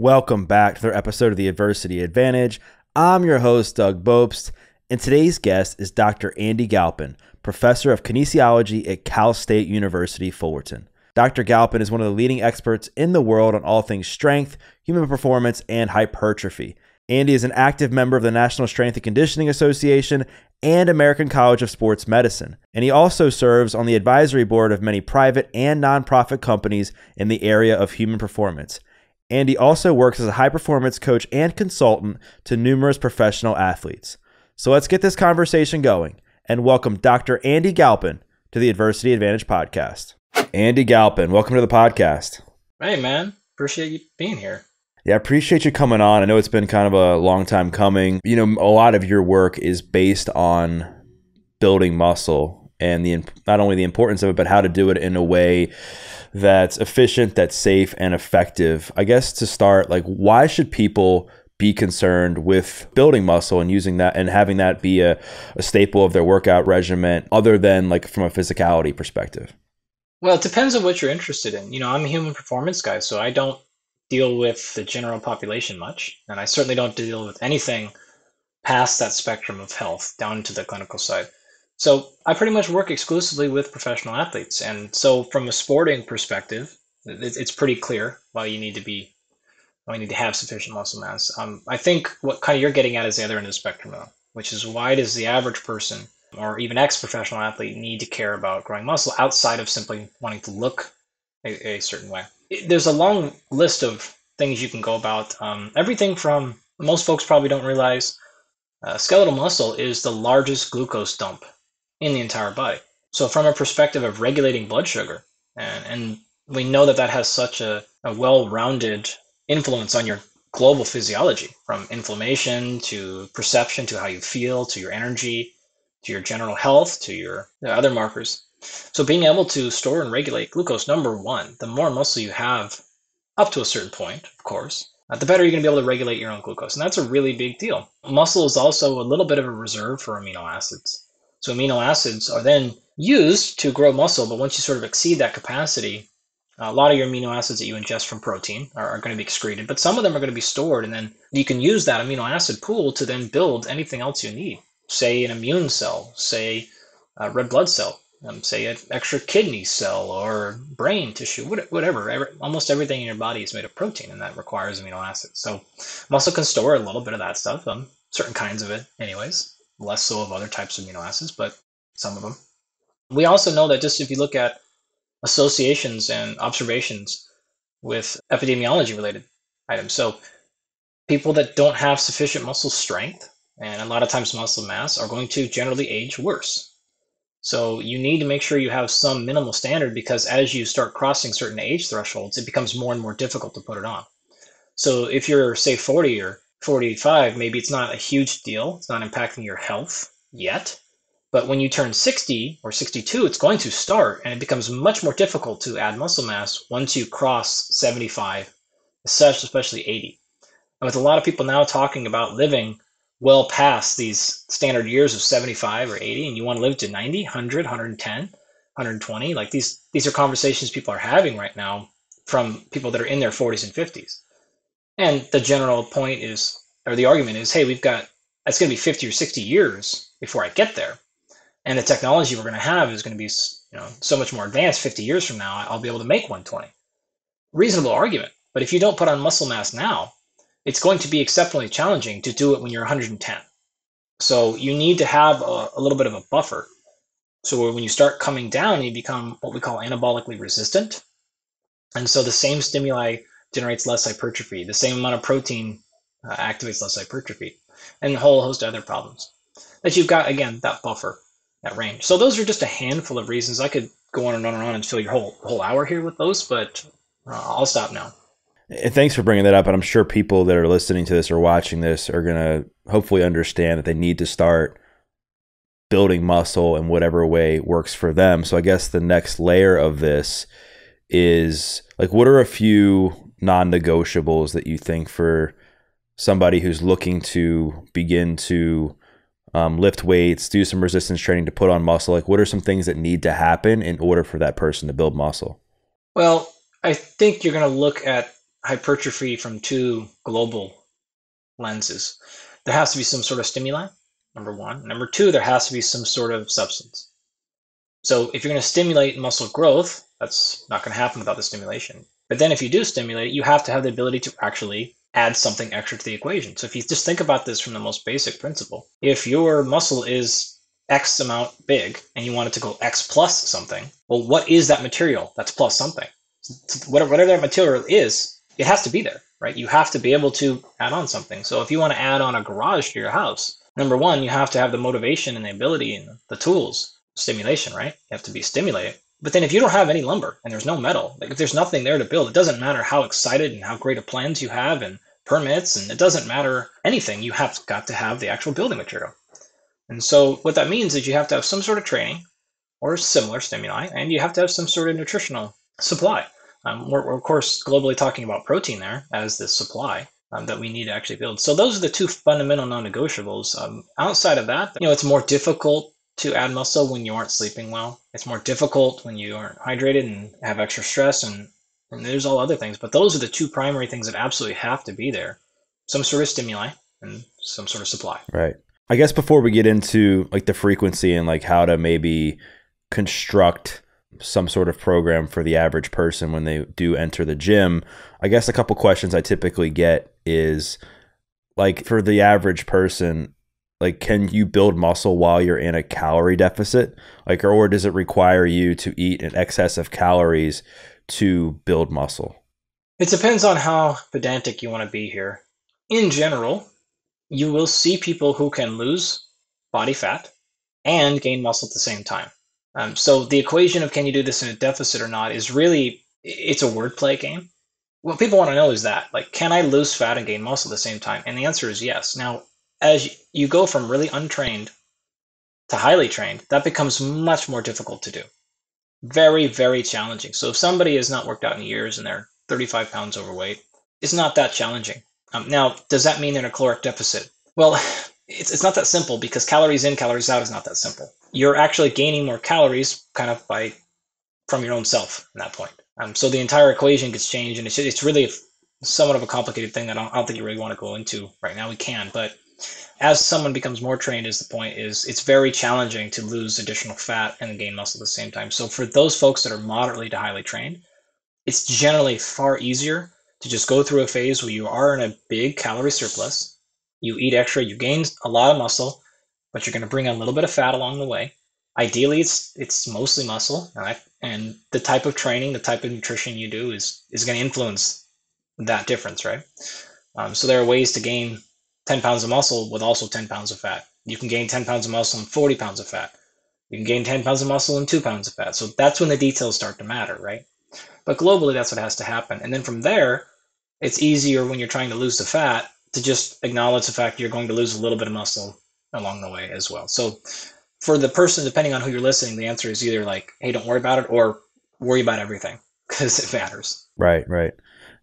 Welcome back to another episode of the Adversity Advantage. I'm your host, Doug Bopst, and today's guest is Dr. Andy Galpin, professor of kinesiology at Cal State University, Fullerton. Dr. Galpin is one of the leading experts in the world on all things strength, human performance, and hypertrophy. Andy is an active member of the National Strength and Conditioning Association and American College of Sports Medicine. And he also serves on the advisory board of many private and nonprofit companies in the area of human performance. Andy also works as a high performance coach and consultant to numerous professional athletes. So let's get this conversation going and welcome Dr. Andy Galpin to the Adversity Advantage podcast. Andy Galpin, welcome to the podcast. Hey, man. Appreciate you being here. Yeah, I appreciate you coming on. I know it's been kind of a long time coming. You know, a lot of your work is based on building muscle and the not only the importance of it, but how to do it in a way that's efficient, that's safe, and effective. I guess to start, like, why should people be concerned with building muscle and using that and having that be a, a staple of their workout regimen, other than like from a physicality perspective? Well, it depends on what you're interested in. You know, I'm a human performance guy, so I don't deal with the general population much, and I certainly don't deal with anything past that spectrum of health down to the clinical side. So I pretty much work exclusively with professional athletes, and so from a sporting perspective, it's pretty clear why you need to be why you need to have sufficient muscle mass. Um, I think what kind of you're getting at is the other end of the spectrum, though, which is why does the average person or even ex-professional athlete need to care about growing muscle outside of simply wanting to look a, a certain way? there's a long list of things you can go about. Um, everything from most folks probably don't realize uh, skeletal muscle is the largest glucose dump in the entire body. So, from a perspective of regulating blood sugar, and, and we know that that has such a, a well rounded influence on your global physiology from inflammation to perception to how you feel to your energy to your general health to your other markers. So being able to store and regulate glucose, number one, the more muscle you have up to a certain point, of course, uh, the better you're going to be able to regulate your own glucose. And that's a really big deal. Muscle is also a little bit of a reserve for amino acids. So amino acids are then used to grow muscle, but once you sort of exceed that capacity, a lot of your amino acids that you ingest from protein are, are going to be excreted, but some of them are going to be stored, and then you can use that amino acid pool to then build anything else you need. Say an immune cell, say a red blood cell, um, say an extra kidney cell or brain tissue, whatever. Every, almost everything in your body is made of protein, and that requires amino acids. So muscle can store a little bit of that stuff, um, certain kinds of it, anyways. Less so of other types of amino acids, but some of them. We also know that just if you look at associations and observations with epidemiology related items, so people that don't have sufficient muscle strength and a lot of times muscle mass are going to generally age worse so you need to make sure you have some minimal standard because as you start crossing certain age thresholds, it becomes more and more difficult to put it on. So if you're, say, 40 or 45, maybe it's not a huge deal. It's not impacting your health yet. But when you turn 60 or 62, it's going to start, and it becomes much more difficult to add muscle mass once you cross 75, especially 80. And with a lot of people now talking about living well past these standard years of 75 or 80 and you want to live to 90 100 110 120 like these these are conversations people are having right now from people that are in their 40s and 50s and the general point is or the argument is hey we've got it's going to be 50 or 60 years before i get there and the technology we're going to have is going to be you know so much more advanced 50 years from now i'll be able to make 120 reasonable argument but if you don't put on muscle mass now it's going to be exceptionally challenging to do it when you're 110. So you need to have a, a little bit of a buffer. So when you start coming down, you become what we call anabolically resistant. And so the same stimuli generates less hypertrophy. The same amount of protein uh, activates less hypertrophy, and a whole host of other problems. That you've got again that buffer, that range. So those are just a handful of reasons. I could go on and on and on and fill your whole whole hour here with those, but uh, I'll stop now. And thanks for bringing that up. And I'm sure people that are listening to this or watching this are going to hopefully understand that they need to start building muscle in whatever way works for them. So I guess the next layer of this is like, what are a few non negotiables that you think for somebody who's looking to begin to um, lift weights, do some resistance training to put on muscle? Like, what are some things that need to happen in order for that person to build muscle? Well, I think you're going to look at hypertrophy from two global lenses, there has to be some sort of stimuli, number one. Number two, there has to be some sort of substance. So if you're going to stimulate muscle growth, that's not going to happen without the stimulation. But then if you do stimulate you have to have the ability to actually add something extra to the equation. So if you just think about this from the most basic principle, if your muscle is X amount big and you want it to go X plus something, well, what is that material that's plus something? Whatever, whatever that material is, it has to be there, right? You have to be able to add on something. So if you want to add on a garage to your house, number one, you have to have the motivation and the ability and the tools, stimulation, right? You have to be stimulated. But then if you don't have any lumber and there's no metal, like if there's nothing there to build, it doesn't matter how excited and how great of plans you have and permits, and it doesn't matter anything. You have got to have the actual building material. And so what that means is you have to have some sort of training or similar stimuli, and you have to have some sort of nutritional supply. Um, we're, we're, of course globally talking about protein there as the supply um, that we need to actually build. So those are the two fundamental non-negotiables. Um, outside of that, you know, it's more difficult to add muscle when you aren't sleeping well. It's more difficult when you aren't hydrated and have extra stress, and, and there's all other things. But those are the two primary things that absolutely have to be there: some sort of stimuli and some sort of supply. Right. I guess before we get into like the frequency and like how to maybe construct some sort of program for the average person when they do enter the gym, I guess a couple questions I typically get is like for the average person, like can you build muscle while you're in a calorie deficit? Like or does it require you to eat an excess of calories to build muscle? It depends on how pedantic you want to be here. In general you will see people who can lose body fat and gain muscle at the same time. Um, so the equation of can you do this in a deficit or not is really it's a wordplay game. What people want to know is that like can i lose fat and gain muscle at the same time? And the answer is yes. Now as you go from really untrained to highly trained, that becomes much more difficult to do. Very, very challenging. So if somebody has not worked out in years and they're 35 pounds overweight, it's not that challenging. Um, now, does that mean they're in a caloric deficit? Well, it's, it's not that simple because calories in, calories out is not that simple. You're actually gaining more calories kind of by from your own self at that point. Um, so the entire equation gets changed, and it's, it's really somewhat of a complicated thing that I don't, I don't think you really want to go into right now. We can, but as someone becomes more trained is the point is it's very challenging to lose additional fat and gain muscle at the same time. So for those folks that are moderately to highly trained it's generally far easier to just go through a phase where you are in a big calorie surplus you eat extra you gain a lot of muscle but you're going to bring a little bit of fat along the way. Ideally it's it's mostly muscle right? and the type of training the type of nutrition you do is is going to influence that difference right? Um, so there are ways to gain 10 pounds of muscle with also 10 pounds of fat. You can gain 10 pounds of muscle and 40 pounds of fat. You can gain 10 pounds of muscle and 2 pounds of fat. So that's when the details start to matter, right? But globally, that's what has to happen. And then from there, it's easier when you're trying to lose the fat to just acknowledge the fact you're going to lose a little bit of muscle along the way as well. So for the person, depending on who you're listening, the answer is either like, hey, don't worry about it, or worry about everything because it matters. Right, right.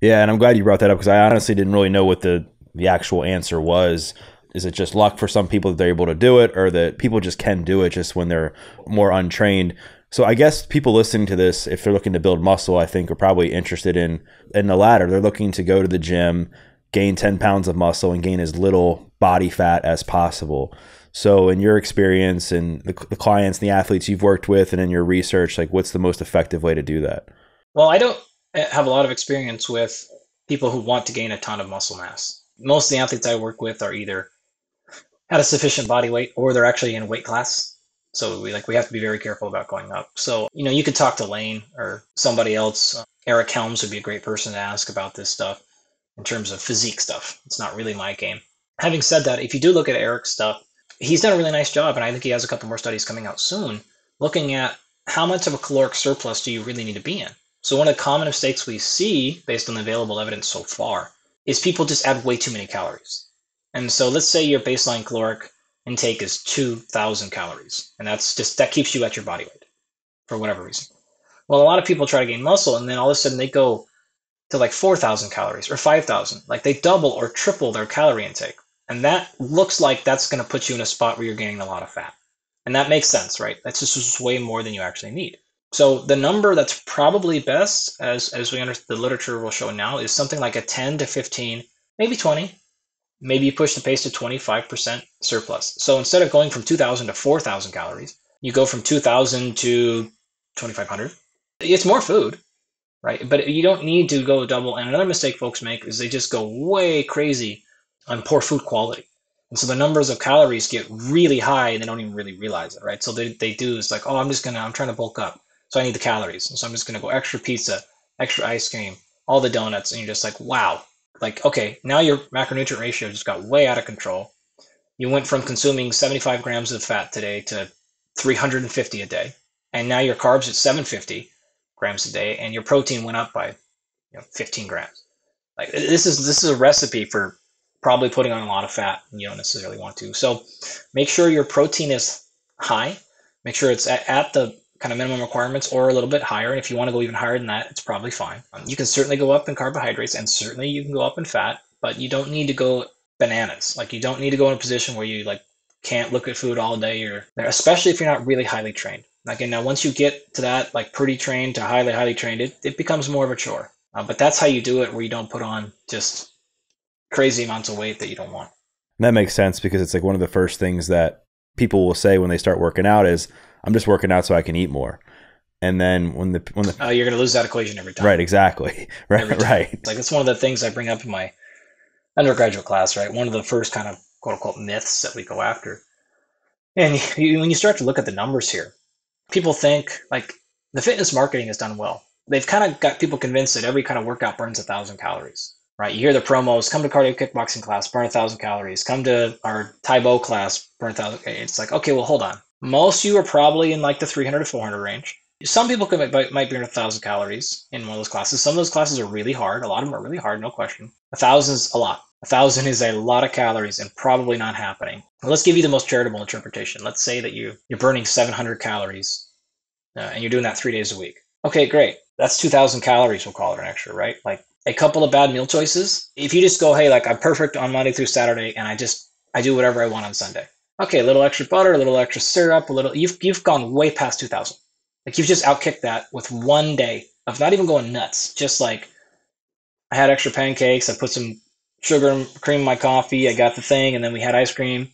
Yeah, and I'm glad you brought that up because I honestly didn't really know what the the actual answer was is it just luck for some people that they're able to do it or that people just can do it just when they're more untrained? So i guess people listening to this if they're looking to build muscle i think are probably interested in in the latter. They're looking to go to the gym gain 10 pounds of muscle and gain as little body fat as possible. So in your experience and the, the clients and the athletes you've worked with and in your research like what's the most effective way to do that? Well i don't eh, have a lot of experience with people who want to gain a ton of muscle mass most of the athletes I work with are either at a sufficient body weight or they're actually in weight class. So we like we have to be very careful about going up. So you know you could talk to Layne or somebody else. Eric Helms would be a great person to ask about this stuff in terms of physique stuff. It's not really my game. Having said that, if you do look at Eric's stuff, he's done a really nice job, and I think he has a couple more studies coming out soon looking at how much of a caloric surplus do you really need to be in. So one of the common mistakes we see based on the available evidence so far is people just add way too many calories. And so let's say your baseline caloric intake is 2000 calories and that's just that keeps you at your body weight for whatever reason. Well, a lot of people try to gain muscle and then all of a sudden they go to like 4000 calories or 5000. Like they double or triple their calorie intake. And that looks like that's going to put you in a spot where you're gaining a lot of fat. And that makes sense, right? That's just way more than you actually need. So the number that's probably best, as as we understand the literature will show now, is something like a 10 to 15, maybe 20. Maybe you push the pace to 25% surplus. So instead of going from 2,000 to 4,000 calories, you go from 2,000 to 2,500. It's more food, right? But you don't need to go double. And another mistake folks make is they just go way crazy on poor food quality. And so the numbers of calories get really high and they don't even really realize it, right? So they, they do is like, oh, I'm just gonna, I'm trying to bulk up. So I need the calories. And so I'm just gonna go extra pizza, extra ice cream, all the donuts. And you're just like, wow. Like, okay, now your macronutrient ratio just got way out of control. You went from consuming 75 grams of fat today to 350 a day. And now your carbs at 750 grams a day and your protein went up by you know, 15 grams. Like this is this is a recipe for probably putting on a lot of fat and you don't necessarily want to. So make sure your protein is high. Make sure it's at, at the kind of minimum requirements or a little bit higher. And if you want to go even higher than that, it's probably fine. Um, you can certainly go up in carbohydrates and certainly you can go up in fat, but you don't need to go bananas. Like you don't need to go in a position where you like can't look at food all day or especially if you're not really highly trained. Again, now once you get to that like pretty trained to highly, highly trained, it, it becomes more of a chore. Uh, but that's how you do it where you don't put on just crazy amounts of weight that you don't want. And that makes sense because it's like one of the first things that people will say when they start working out is, "I'm just working out so I can eat more." And then when the when the oh, you're going to lose that equation every time. right, exactly, right, right, like it's one of the things I bring up in my undergraduate class. Right, one of the first kind of quote unquote myths that we go after. And you, when you start to look at the numbers here, people think like the fitness marketing has done well. They've kind of got people convinced that every kind of workout burns a thousand calories right? You hear the promos, come to cardio kickboxing class, burn a thousand calories. Come to our Tae Bo class, burn a thousand. It's like, okay, well, hold on. Most of you are probably in like the 300 to 400 range. Some people could might, might burn a thousand calories in one of those classes. Some of those classes are really hard. A lot of them are really hard, no question. A thousand is a lot. A thousand is a lot of calories and probably not happening. let's give you the most charitable interpretation. Let's say that you you're burning 700 calories, uh, and you're doing that three days a week. Okay, great. That's 2,000 calories. We'll call it an extra, right? Like a couple of bad meal choices. If you just go, hey, like I'm perfect on Monday through Saturday, and I just I do whatever I want on Sunday. Okay, a little extra butter, a little extra syrup, a little. You've you've gone way past two thousand. Like you've just outkicked that with one day of not even going nuts. Just like I had extra pancakes, I put some sugar and cream in my coffee, I got the thing, and then we had ice cream.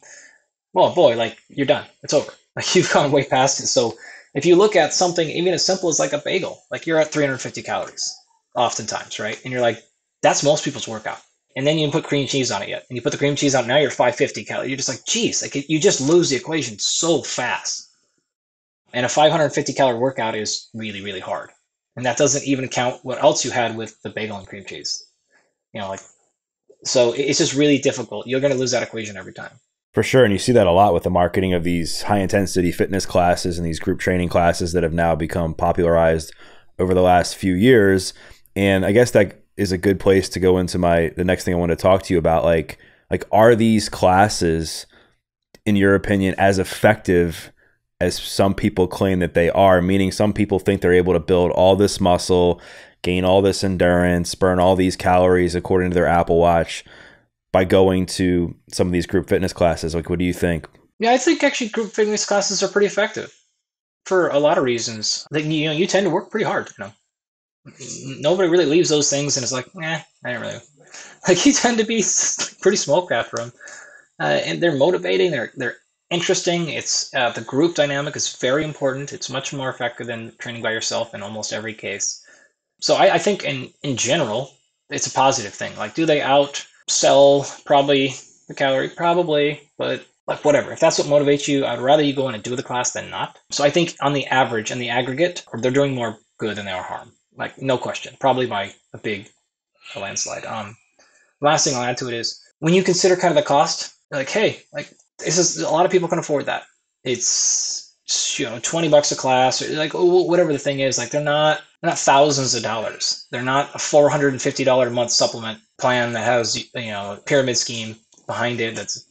Well, boy, like you're done. It's over. Like you've gone way past it. So if you look at something even as simple as like a bagel, like you're at 350 calories oftentimes, right? And you're like, that's most people's workout. And then you put cream cheese on it yet, and you put the cream cheese on. Now you're 550 calories. You're just like, geez, like you just lose the equation so fast. And a 550 calorie workout is really, really hard. And that doesn't even count what else you had with the bagel and cream cheese. You know, like, so it's just really difficult. You're going to lose that equation every time. For sure. And you see that a lot with the marketing of these high intensity fitness classes and these group training classes that have now become popularized over the last few years and I guess that is a good place to go into my the next thing I want to talk to you about. Like, like are these classes, in your opinion, as effective as some people claim that they are? Meaning, some people think they're able to build all this muscle, gain all this endurance, burn all these calories according to their Apple Watch by going to some of these group fitness classes. Like, what do you think? Yeah, I think actually group fitness classes are pretty effective for a lot of reasons. Like you know you tend to work pretty hard. You know, nobody really leaves those things and it's like, eh, I don't really. Like you tend to be pretty smoked after them, uh, and they're motivating. They're they're interesting. It's uh, the group dynamic is very important. It's much more effective than training by yourself in almost every case. So I, I think in in general, it's a positive thing. Like, do they out sell probably the calorie? Probably, but like whatever. If that's what motivates you, I'd rather you go in and do the class than not. So I think on the average and the aggregate, they're doing more good than they are harm like no question, probably by a big a landslide. Um, last thing I'll add to it is when you consider kind of the cost, like, hey, like this is a lot of people can afford that. It's you know twenty bucks a class, or like whatever the thing is. Like they're not they're not thousands of dollars. They're not a four hundred and fifty dollar a month supplement plan that has you know a pyramid scheme behind it. That's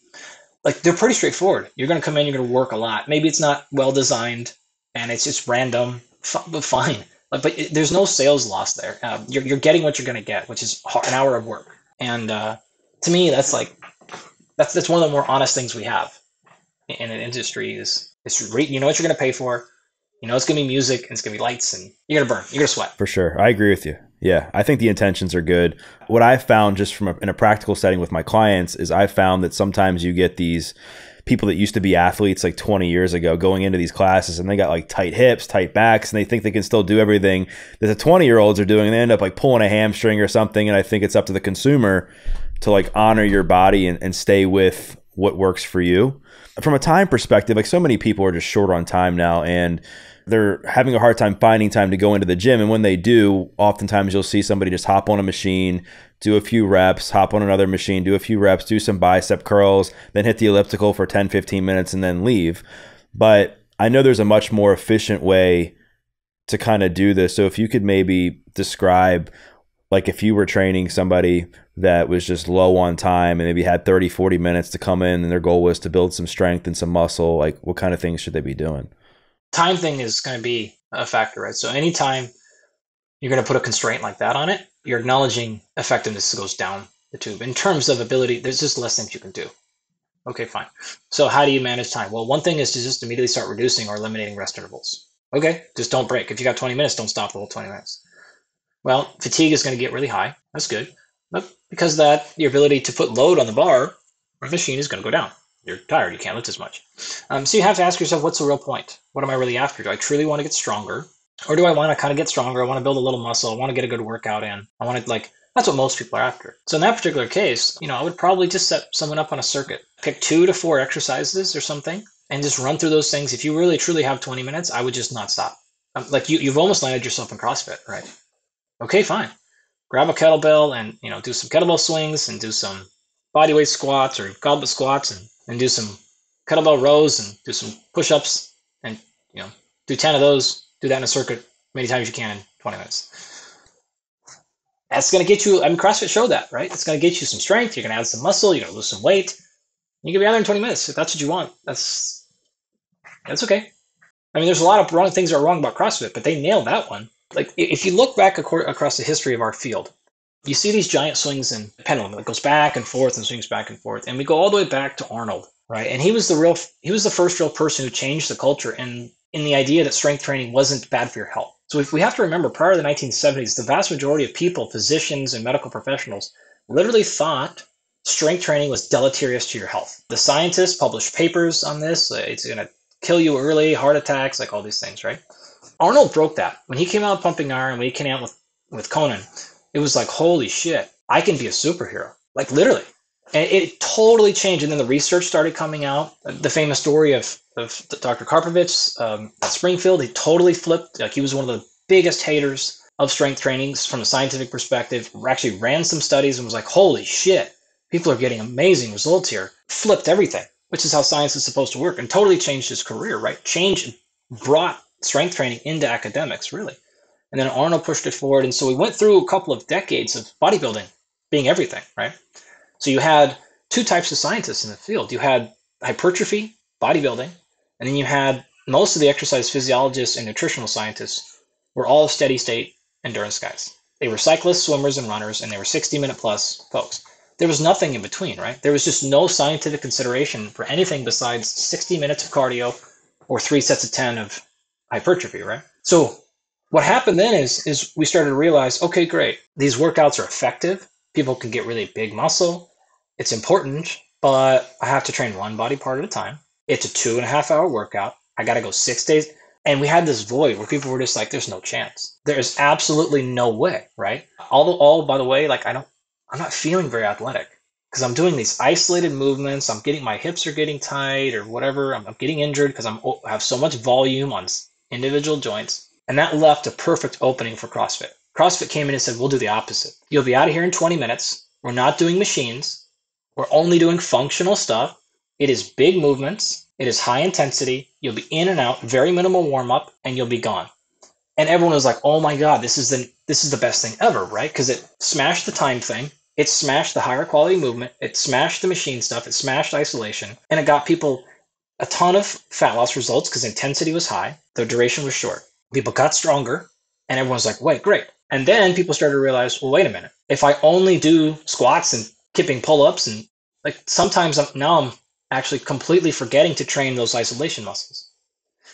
like they're pretty straightforward. You're going to come in, you're going to work a lot. Maybe it's not well designed and it's just random, but fine but it, there's no sales loss there. Um, you're, you're getting what you're going to get, which is an hour of work. And uh, to me, that's like that's that's one of the more honest things we have in an industry is is re- you know what you're going to pay for, You know, it's gonna be music and it's gonna be lights and you're gonna burn. You're gonna sweat. For sure. I agree with you. Yeah. I think the intentions are good. What I found just from a, in a practical setting with my clients is I found that sometimes you get these people that used to be athletes like 20 years ago going into these classes and they got like tight hips, tight backs, and they think they can still do everything that the 20 year olds are doing. And they end up like pulling a hamstring or something. And I think it's up to the consumer to like honor your body and, and stay with what works for you. From a time perspective, like so many people are just short on time now. And they're having a hard time finding time to go into the gym. And when they do, oftentimes you'll see somebody just hop on a machine, do a few reps, hop on another machine, do a few reps, do some bicep curls, then hit the elliptical for 10, 15 minutes and then leave. But I know there's a much more efficient way to kind of do this. So if you could maybe describe like if you were training somebody that was just low on time and maybe had 30 40 minutes to come in and their goal was to build some strength and some muscle like what kind of things should they be doing time thing is going to be a factor, right? So anytime you're going to put a constraint like that on it, you're acknowledging effectiveness goes down the tube. In terms of ability, there's just less things you can do. Okay, fine. So how do you manage time? Well, one thing is to just immediately start reducing or eliminating rest intervals. Okay, just don't break. If you got 20 minutes, don't stop the whole 20 minutes. Well, fatigue is going to get really high. That's good. But because that, your ability to put load on the bar or machine is going to go down you're tired, you can't lift as much. Um, so you have to ask yourself, what's the real point? What am I really after? Do I truly want to get stronger? Or do I want to kind of get stronger? I want to build a little muscle. I want to get a good workout in. I want to like, that's what most people are after. So in that particular case, you know, I would probably just set someone up on a circuit, pick two to four exercises or something, and just run through those things. If you really truly have 20 minutes, I would just not stop. Um, like you, you've almost landed yourself in CrossFit, right? Okay, fine. Grab a kettlebell and you know do some kettlebell swings and do some bodyweight squats or goblet squats and and do some kettlebell rows and do some push-ups and you know do 10 of those do that in a circuit many times you can in 20 minutes. That's going to get you i mean crossfit showed that right? It's going to get you some strength you're going to add some muscle you're going to lose some weight you can be out there in 20 minutes if that's what you want. That's that's okay. I mean there's a lot of wrong things that are wrong about crossfit but they nailed that one. Like if you look back across the history of our field you see these giant swings in pendulum that goes back and forth and swings back and forth. And we go all the way back to Arnold, right? And he was the real he was the first real person who changed the culture and in the idea that strength training wasn't bad for your health. So if we have to remember prior to the 1970s, the vast majority of people, physicians and medical professionals, literally thought strength training was deleterious to your health. The scientists published papers on this. It's going to kill you early, heart attacks, like all these things, right? Arnold broke that. When he came out pumping iron, when he came out with, with Conan, it was like, holy shit, I can be a superhero. Like literally. And it totally changed. And then the research started coming out. The famous story of, of Dr. Karpovich um, at Springfield, he totally flipped. Like he was one of the biggest haters of strength trainings from a scientific perspective. Actually ran some studies and was like, holy shit, people are getting amazing results here. Flipped everything, which is how science is supposed to work, and totally changed his career, right? Change brought strength training into academics, really and then Arnold pushed it forward. And so we went through a couple of decades of bodybuilding being everything, right? So you had two types of scientists in the field. You had hypertrophy, bodybuilding, and then you had most of the exercise physiologists and nutritional scientists were all steady state endurance guys. They were cyclists, swimmers, and runners, and they were 60 minute plus folks. There was nothing in between, right? There was just no scientific consideration for anything besides 60 minutes of cardio or three sets of 10 of hypertrophy, right? So what happened then is is we started to realize, okay, great, these workouts are effective. People can get really big muscle. It's important, but I have to train one body part at a time. It's a two and a half hour workout. I got to go six days. And we had this void where people were just like, there's no chance. There's absolutely no way, right? All, all by the way, like I don't, I'm not feeling very athletic because I'm doing these isolated movements. I'm getting my hips are getting tight or whatever. I'm, I'm getting injured because I'm oh, I have so much volume on individual joints. And that left a perfect opening for CrossFit. CrossFit came in and said, we'll do the opposite. You'll be out of here in 20 minutes. We're not doing machines. We're only doing functional stuff. It is big movements. It is high intensity. You'll be in and out, very minimal warm up, and you'll be gone. And everyone was like, "Oh my god, this is the this is the best thing ever, right?" Because it smashed the time thing. It smashed the higher quality movement. It smashed the machine stuff. It smashed isolation, and it got people a ton of fat loss results because intensity was high, the duration was short people got stronger and everyone's like, wait, great. And then people started to realize, well, wait a minute. If I only do squats and kipping pull ups and like sometimes I'm, now I'm actually completely forgetting to train those isolation muscles.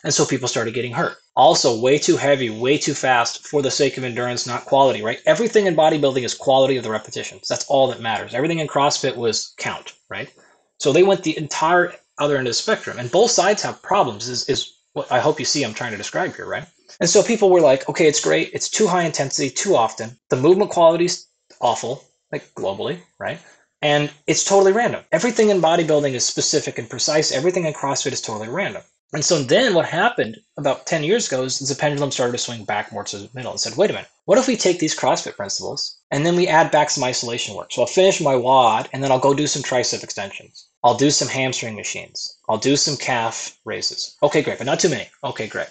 And so people started getting hurt. Also, way too heavy, way too fast for the sake of endurance, not quality, right? Everything in bodybuilding is quality of the repetitions. That's all that matters. Everything in CrossFit was count, right? So they went the entire other end of the spectrum. And both sides have problems, is, is what I hope you see I'm trying to describe here, right? And so people were like, okay, it's great. It's too high intensity, too often. The movement quality's awful, like globally, right? And it's totally random. Everything in bodybuilding is specific and precise. Everything in CrossFit is totally random. And so then what happened about 10 years ago is the pendulum started to swing back more to the middle and said, wait a minute, what if we take these CrossFit principles and then we add back some isolation work? So I'll finish my WOD and then I'll go do some tricep extensions. I'll do some hamstring machines. I'll do some calf raises. Okay, great, but not too many. Okay, great.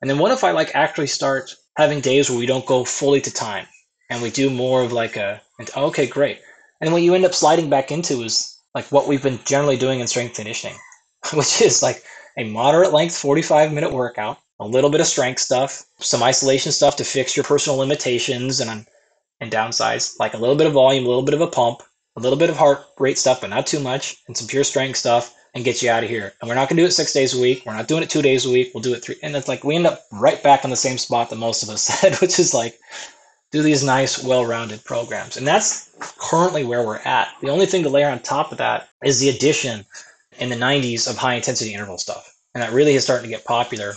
And then what if I like actually start having days where we don't go fully to time and we do more of like a, okay, great. And what you end up sliding back into is like what we've been generally doing in strength conditioning, which is like a moderate length 45 minute workout, a little bit of strength stuff, some isolation stuff to fix your personal limitations and and downsides, like a little bit of volume, a little bit of a pump, a little bit of heart rate stuff, but not too much, and some pure strength stuff, and get you out of here. And we're not gonna do it six days a week. We're not doing it two days a week. We'll do it three. And it's like we end up right back in the same spot that most of us said, which is like do these nice, well-rounded programs. And that's currently where we're at. The only thing to layer on top of that is the addition in the 90s of high intensity interval stuff. And that really is starting to get popular.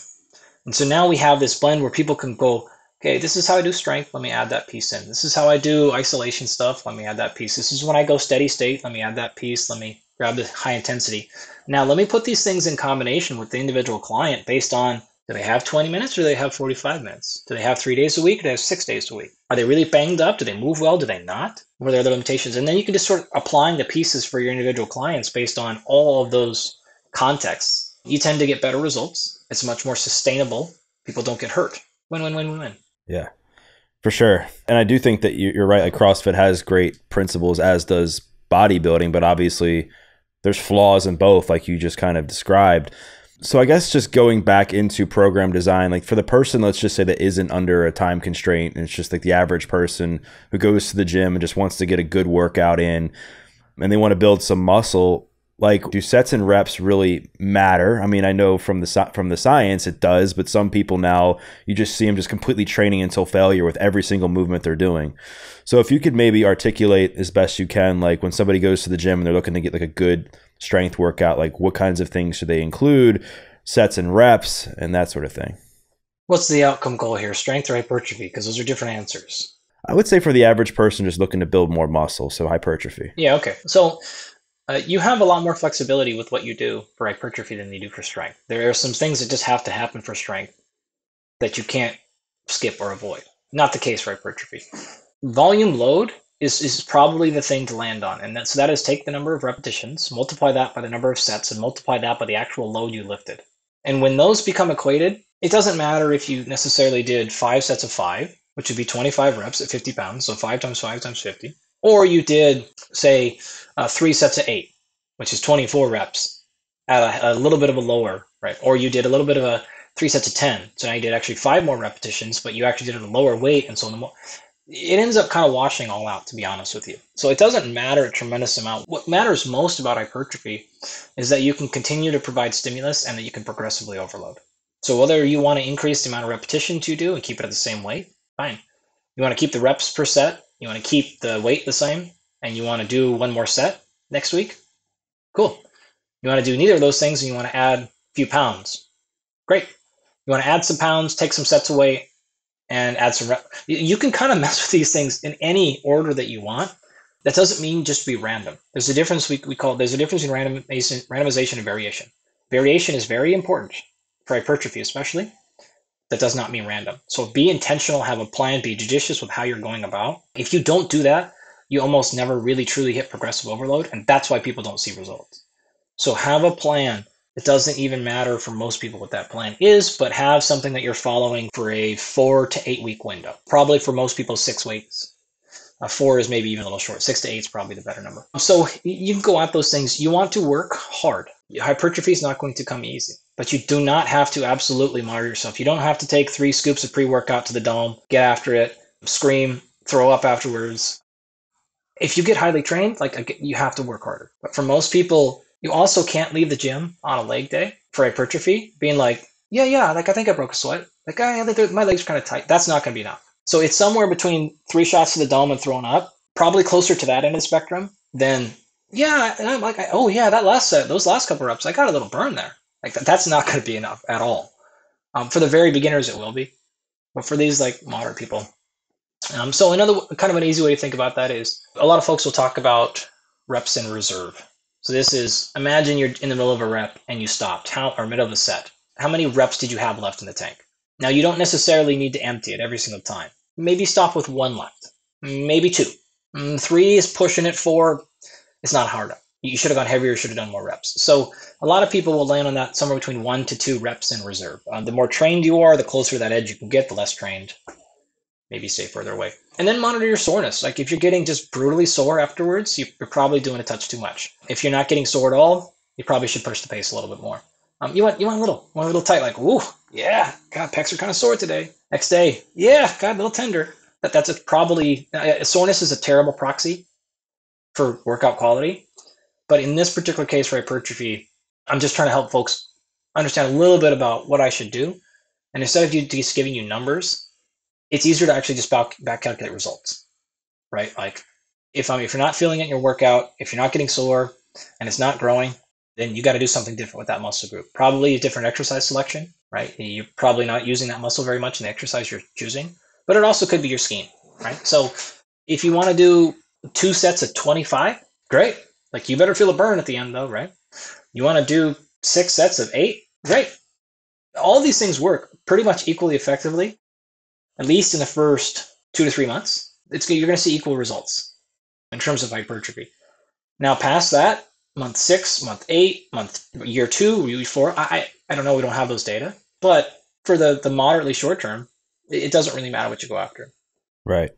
And so now we have this blend where people can go, okay, this is how I do strength. Let me add that piece in. This is how I do isolation stuff. Let me add that piece. This is when I go steady state. Let me add that piece. Let me grab the high intensity. Now, let me put these things in combination with the individual client based on do they have 20 minutes or do they have 45 minutes? Do they have three days a week or do they have six days a week? Are they really banged up? Do they move well? Do they not? What are their limitations? And then you can just start applying the pieces for your individual clients based on all of those contexts. You tend to get better results. It's much more sustainable. People don't get hurt. Win, win, win, win, win. Yeah, for sure. And I do think that you're right. Like CrossFit has great principles, as does bodybuilding, but obviously there's flaws in both, like you just kind of described so I guess just going back into program design, like for the person, let's just say that isn't under a time constraint, and it's just like the average person who goes to the gym and just wants to get a good workout in, and they want to build some muscle. Like, do sets and reps really matter? I mean, I know from the from the science it does, but some people now you just see them just completely training until failure with every single movement they're doing. So if you could maybe articulate as best you can, like when somebody goes to the gym and they're looking to get like a good strength workout, like what kinds of things should they include, sets and reps, and that sort of thing. What's the outcome goal here, strength or hypertrophy? Because those are different answers. I would say for the average person just looking to build more muscle, so hypertrophy. Yeah, okay. So uh, you have a lot more flexibility with what you do for hypertrophy than you do for strength. There are some things that just have to happen for strength that you can't skip or avoid. Not the case for hypertrophy. Volume load is, is probably the thing to land on. And that, so that is take the number of repetitions, multiply that by the number of sets, and multiply that by the actual load you lifted. And when those become equated, it doesn't matter if you necessarily did five sets of five, which would be 25 reps at 50 pounds, so five times five times 50, or you did, say, uh, three sets of eight, which is 24 reps at a, a little bit of a lower, right? Or you did a little bit of a three sets of 10. So now you did actually five more repetitions, but you actually did it at a lower weight. And so the more, it ends up kind of washing all out, to be honest with you. So it doesn't matter a tremendous amount. What matters most about hypertrophy is that you can continue to provide stimulus and that you can progressively overload. So whether you want to increase the amount of repetitions you do and keep it at the same weight, fine. You want to keep the reps per set, you want to keep the weight the same, and you want to do one more set next week, cool. You want to do neither of those things and you want to add a few pounds, great. You want to add some pounds, take some sets away, and add some rep. You can kind of mess with these things in any order that you want. That doesn't mean just be random. There's a difference we, we call there's a difference in randomization, randomization and variation. Variation is very important for hypertrophy, especially. That does not mean random. So be intentional, have a plan, be judicious with how you're going about. If you don't do that, you almost never really truly hit progressive overload, and that's why people don't see results. So have a plan it doesn't even matter for most people what that plan is, but have something that you're following for a four to eight week window. Probably for most people, six weeks. Four is maybe even a little short. Six to eight is probably the better number. So you can go at those things. You want to work hard. Hypertrophy is not going to come easy, but you do not have to absolutely martyr yourself. You don't have to take three scoops of pre workout to the dome, get after it, scream, throw up afterwards. If you get highly trained, like you have to work harder. But for most people, you also can't leave the gym on a leg day for hypertrophy, being like, yeah, yeah, like I think I broke a sweat. like, oh, yeah, my legs are kind of tight. That's not going to be enough. So it's somewhere between three shots to the dome and thrown up, probably closer to that end of the spectrum than, yeah, and I'm like, oh, yeah, that last set, those last couple reps, I got a little burn there. Like, that's not going to be enough at all. Um, for the very beginners, it will be. But for these, like, moderate people, um, so another kind of an easy way to think about that is a lot of folks will talk about reps in reserve. So this is imagine you're in the middle of a rep and you stopped, how or middle of a set. How many reps did you have left in the tank? Now you don't necessarily need to empty it every single time. Maybe stop with one left, maybe two. Mm, three is pushing it. Four, it's not hard. You should have gone heavier. Should have done more reps. So a lot of people will land on that somewhere between one to two reps in reserve. Um, the more trained you are, the closer to that edge you can get. The less trained, maybe stay further away. And then monitor your soreness. Like if you're getting just brutally sore afterwards, you're probably doing a touch too much. If you're not getting sore at all, you probably should push the pace a little bit more. Um, you want you want a little, want a little tight, like, ooh, yeah, God, pecs are kind of sore today. Next day, yeah, God, a little tender. That that's a probably uh, soreness is a terrible proxy for workout quality. But in this particular case for hypertrophy, I'm just trying to help folks understand a little bit about what I should do. And instead of just giving you numbers, it's easier to actually just back, back calculate results, right? Like if I'm if you're not feeling it in your workout, if you're not getting sore and it's not growing, then you got to do something different with that muscle group. Probably a different exercise selection, right? You're probably not using that muscle very much in the exercise you're choosing, but it also could be your scheme, right? So if you want to do two sets of 25, great. Like you better feel a burn at the end though, right? You want to do six sets of eight, great. All these things work pretty much equally effectively at least in the first two to three months, it's you're going to see equal results in terms of hypertrophy. Now, past that, month six, month eight, month year two, year four, I I don't know. We don't have those data, but for the the moderately short term, it doesn't really matter what you go after. Right.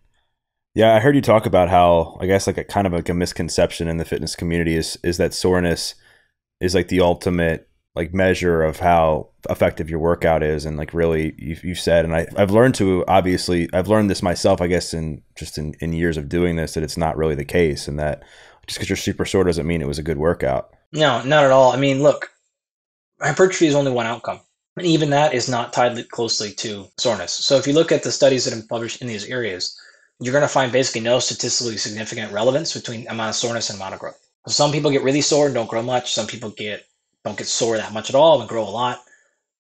Yeah, I heard you talk about how I guess like a kind of like a misconception in the fitness community is is that soreness is like the ultimate like measure of how effective your workout is. And like really you, you said and I, i've learned to obviously i've learned this myself i guess in just in, in years of doing this that it's not really the case and that just because you're super sore doesn't mean it was a good workout. No not at all. I mean look hypertrophy is only one outcome and even that is not tied closely to soreness. So if you look at the studies that have been published in these areas you're going to find basically no statistically significant relevance between amount of soreness and amount of growth so some people get really sore and don't grow much some people get don't get sore that much at all and grow a lot.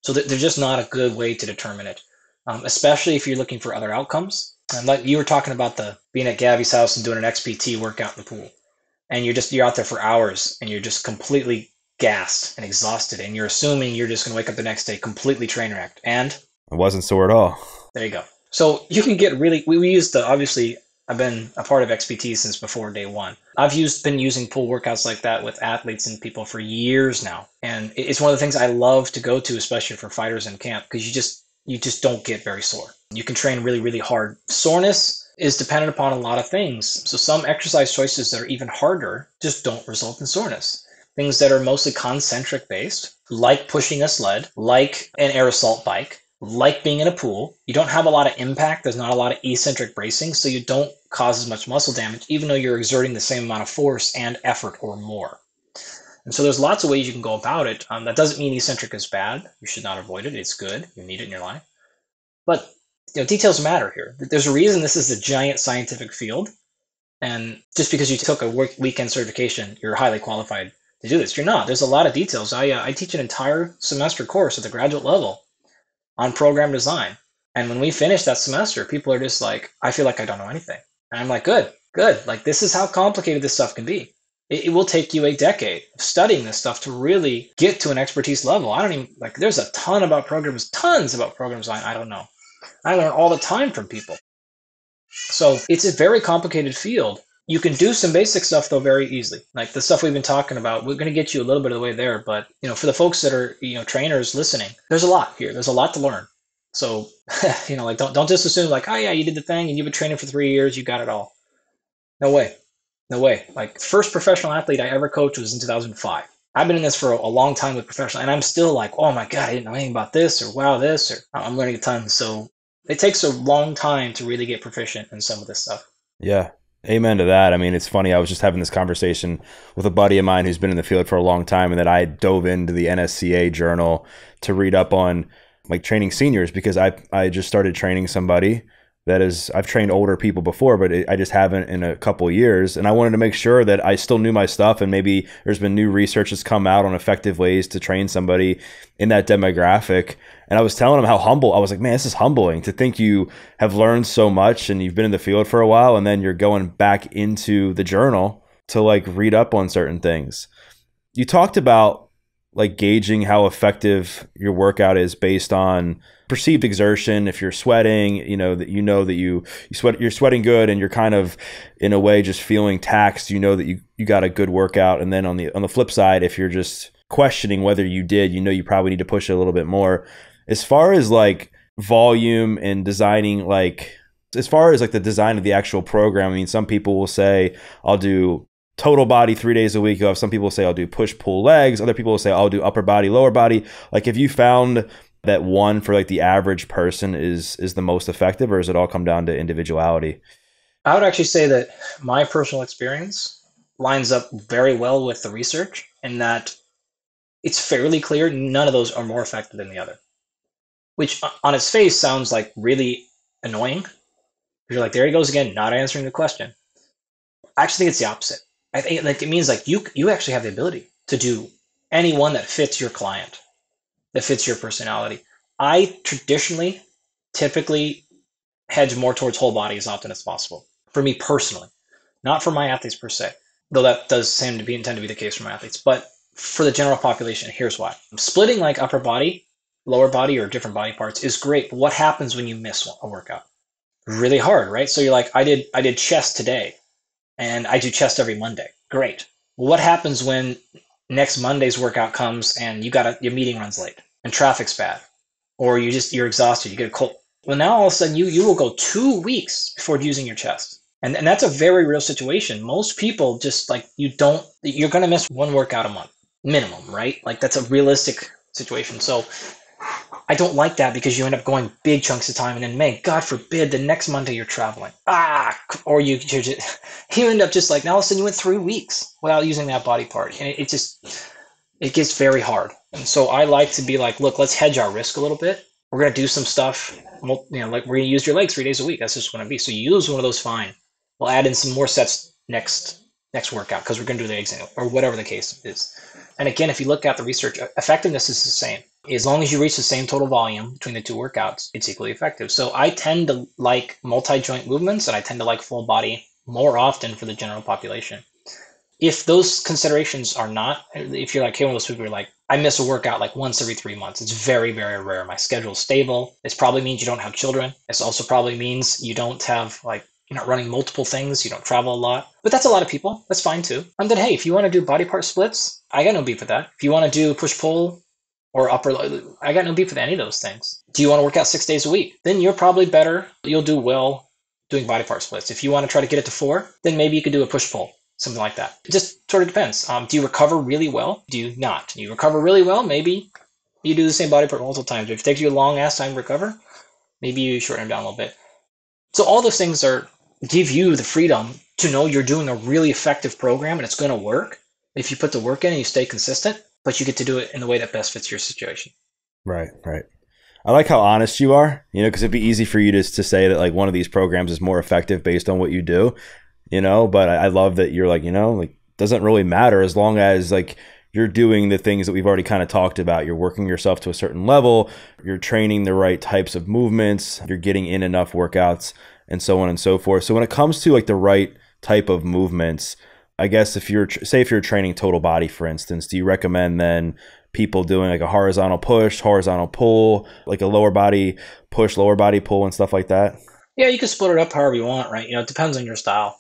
So they're just not a good way to determine it, um, especially if you're looking for other outcomes. And like you were talking about the being at Gabby's house and doing an XPT workout in the pool, and you're just you're out there for hours and you're just completely gassed and exhausted, and you're assuming you're just going to wake up the next day completely train wrecked. And it wasn't sore at all. There you go. So you can get really. We, we use the obviously I've been a part of XPT since before day one. I've used been using pool workouts like that with athletes and people for years now, and it's one of the things I love to go to, especially for fighters in camp, because you just you just don't get very sore. You can train really really hard. Soreness is dependent upon a lot of things. So some exercise choices that are even harder just don't result in soreness. Things that are mostly concentric based, like pushing a sled, like an air assault bike, like being in a pool. You don't have a lot of impact. There's not a lot of eccentric bracing, so you don't cause as much muscle damage, even though you're exerting the same amount of force and effort or more. And so there's lots of ways you can go about it. Um, that doesn't mean eccentric is bad. You should not avoid it. It's good. You need it in your life. But you know, details matter here. There's a reason this is a giant scientific field. And just because you took a work weekend certification, you're highly qualified to do this. You're not. There's a lot of details. I, uh, I teach an entire semester course at the graduate level on program design. And when we finish that semester, people are just like, I feel like I don't know anything. And I'm like, good, good. Like, this is how complicated this stuff can be. It, it, will take you a decade of studying this stuff to really get to an expertise level. I don't even, like, there's a ton about programs, tons about program design. I don't know. I learn all the time from people. So it's a very complicated field. You can do some basic stuff though very easily. Like the stuff we've been talking about, we're going to get you a little bit of the way there. But you know, for the folks that are you know trainers listening, there's a lot here. There's a lot to learn. So, you know, like don't don't just assume like, oh yeah, you did the thing and you've been training for three years, you got it all. No way, no way. Like first professional athlete I ever coached was in 2005. I've been in this for a, a long time with professional, and I'm still like, oh my god, I didn't know anything about this, or wow, this, or oh, I'm learning a ton. So it takes a long time to really get proficient in some of this stuff. Yeah, Amen to that. I mean, it's funny. I was just having this conversation with a buddy of mine who's been in the field for a long time, and that I dove into the NSCA journal to read up on like training seniors because I I just started training somebody that is I've trained older people before, but I just haven't in a couple years, and I wanted to make sure that I still knew my stuff, and maybe there's been new research that's come out on effective ways to train somebody in that demographic. And I was telling them how humble I was like, man, this is humbling to think you have learned so much and you've been in the field for a while, and then you're going back into the journal to like read up on certain things. You talked about like gauging how effective your workout is based on perceived exertion if you're sweating you know that you know that you you sweat you're sweating good and you're kind of in a way just feeling taxed you know that you you got a good workout and then on the on the flip side if you're just questioning whether you did you know you probably need to push it a little bit more as far as like volume and designing like as far as like the design of the actual program i mean some people will say i'll do total body three days a week. You have some people say I'll do push pull legs. Other people will say I'll do upper body, lower body. Like if you found that one for like the average person is is the most effective, or does it all come down to individuality? I would actually say that my personal experience lines up very well with the research in that it's fairly clear none of those are more effective than the other. Which uh, on its face sounds like really annoying. You're like, there he goes again, not answering the question. I actually think it's the opposite. I think like it means like you you actually have the ability to do any one that fits your client that fits your personality. I traditionally, typically hedge more towards whole body as often as possible for me personally, not for my athletes per se, though that does seem to be intend to be the case for my athletes. But for the general population, here's why: splitting like upper body, lower body, or different body parts is great. But what happens when you miss a workout? Really hard, right? So you're like, I did, I did chest today, and I do chest every Monday. Great. Well, what happens when next Monday's workout comes and you got a, your meeting runs late and traffic's bad, or you just you're exhausted, you get a cold. Well, now all of a sudden you you will go two weeks before using your chest, and and that's a very real situation. Most people just like you don't you're gonna miss one workout a month minimum, right? Like that's a realistic situation. So I don't like that because you end up going big chunks of time, and then, man, God forbid, the next Monday you're traveling. Ah, or you you just, you end up just like now all of a sudden you went three weeks without using that body part, and it, it just it gets very hard. And so I like to be like, look, let's hedge our risk a little bit. We're gonna do some stuff. You know, like we're gonna use your legs three days a week. That's just what it be. So you use one of those, fine. We'll add in some more sets next next workout because we're gonna do the legs or whatever the case is. And again, if you look at the research, effectiveness is the same. As long as you reach the same total volume between the two workouts, it's equally effective. So I tend to like multi-joint movements and I tend to like full body more often for the general population. If those considerations are not, if you're like hey, one of those people are like, I miss a workout like once every three months. It's very, very rare. My schedule's stable. This probably means you don't have children. This also probably means you don't have like you're not running multiple things. You don't travel a lot. But that's a lot of people. That's fine too. And then hey, if you want to do body part splits, I got no beef with that. If you want to do push pull or upper, I got no beef with any of those things. Do you want to work out six days a week? Then you're probably better. You'll do well doing body part splits. If you want to try to get it to four, then maybe you could do a push pull, something like that. It just sort of depends. Um, do you recover really well? Do you not? Do you recover really well? Maybe you do the same body part multiple times. If it takes you a long ass time to recover, maybe you shorten it down a little bit. So all those things are give you the freedom to know you're doing a really effective program and it's going to work if you put the work in and you stay consistent but you get to do it in the way that best fits your situation. Right, right. I like how honest you are, you know, because it'd be easy for you to, to say that like one of these programs is more effective based on what you do, you know, but I, I love that you're like, you know, like doesn't really matter as long as like you're doing the things that we've already kind of talked about. You're working yourself to a certain level, you're training the right types of movements, you're getting in enough workouts, and so on and so forth. So when it comes to like the right type of movements, I guess if you're say if you're training total body, for instance, do you recommend then people doing like a horizontal push, horizontal pull, like a lower body push, lower body pull, and stuff like that? Yeah, you can split it up however you want, right? You know, it depends on your style.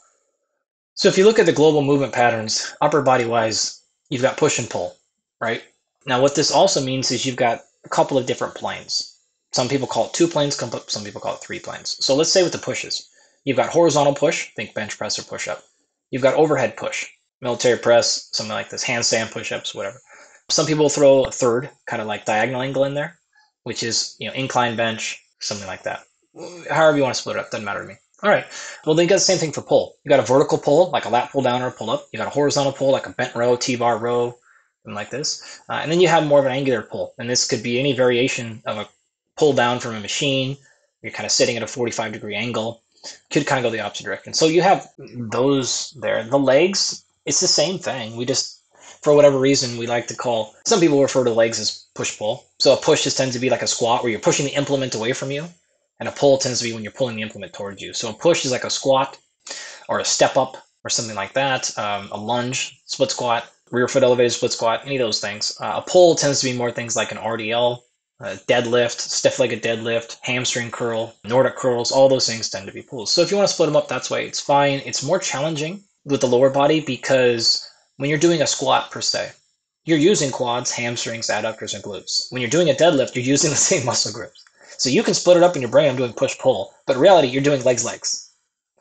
So if you look at the global movement patterns, upper body wise, you've got push and pull, right? Now, what this also means is you've got a couple of different planes. Some people call it two planes, some people call it three planes. So let's say with the pushes, you've got horizontal push, think bench press or push up. You've got overhead push, military press, something like this, handstand push-ups, whatever. Some people throw a third, kind of like diagonal angle in there, which is you know incline bench, something like that. However you want to split it up, doesn't matter to me. All right. Well, then you got the same thing for pull. You got a vertical pull, like a lat pull down or a pull up. You got a horizontal pull, like a bent row, T-bar row, and like this. Uh, and then you have more of an angular pull, and this could be any variation of a pull down from a machine. You're kind of sitting at a 45 degree angle. Could kind of go the opposite direction. So you have those there. The legs, it's the same thing. We just, for whatever reason, we like to call, some people refer to legs as push pull. So a push just tends to be like a squat where you're pushing the implement away from you. And a pull tends to be when you're pulling the implement towards you. So a push is like a squat or a step up or something like that. Um, a lunge, split squat, rear foot elevated split squat, any of those things. Uh, a pull tends to be more things like an RDL, uh, deadlift, stiff legged deadlift, hamstring curl, Nordic curls, all those things tend to be pulls. So if you want to split them up that's way, it's fine. It's more challenging with the lower body because when you're doing a squat per se, you're using quads, hamstrings, adductors, and glutes. When you're doing a deadlift, you're using the same muscle groups. So you can split it up in your brain, I'm doing push pull, but in reality, you're doing legs, legs.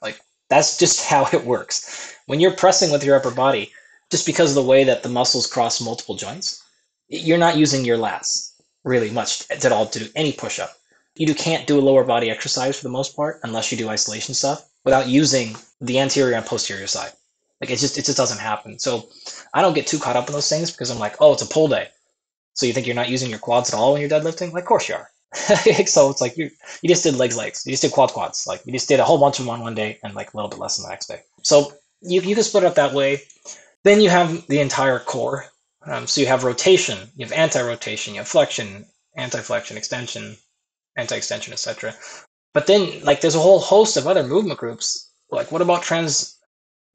Like that's just how it works. When you're pressing with your upper body, just because of the way that the muscles cross multiple joints, you're not using your lats really much at all to do any push up. You can't do a lower body exercise for the most part unless you do isolation stuff without using the anterior and posterior side. Like it just it just doesn't happen. So I don't get too caught up in those things because I'm like, oh, it's a pull day. So you think you're not using your quads at all when you're deadlifting? Like, of course you are. so it's like you you just did legs legs. You just did quad quads. Like you just did a whole bunch of them on one day and like a little bit less on the next day. So you you can split it up that way. Then you have the entire core um, so you have rotation, you have anti-rotation, you have flexion, anti-flexion, extension, anti-extension, etc. But then, like, there's a whole host of other movement groups. Like, what about trans